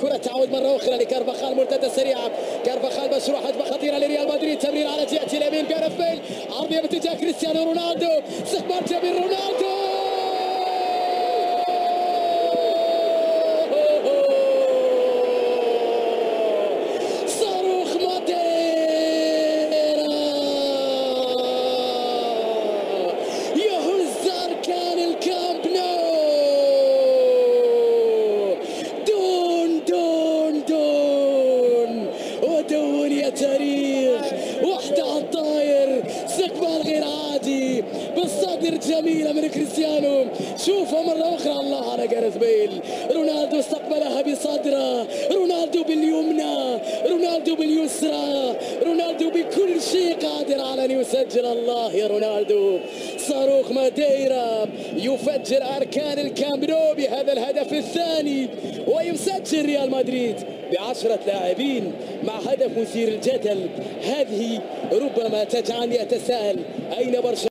كرة تعود مرة أخرى لكارفاخال مرتدة سريعة. كارفاخال مشروع هجمة خطيرة لريال مدريد. تمرير على جهة اليمين بيل. عرضية باتجاه كريستيانو رونالدو. استقبال جميل رونالدو. يا تاريخ. واحدة على الطاير استقبال غير عادي. بالصدر جميلة من كريستيانو. شوفها مرة أخرى. الله على جارث بيل. رونالدو استقبلها بصدره. رونالدو باليمنى باليسرى رونالدو بكل شيء قادر على أن يسجل الله يا رونالدو. صاروخ ماديرا يفجر أركان الكامب نو بهذا الهدف الثاني ويسجل ريال مدريد بعشرة لاعبين مع هدف مثير الجدل. هذه ربما تجعلني أتساءل أين برشلونة؟